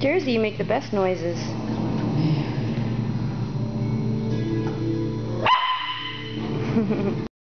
Jersey you make the best noises.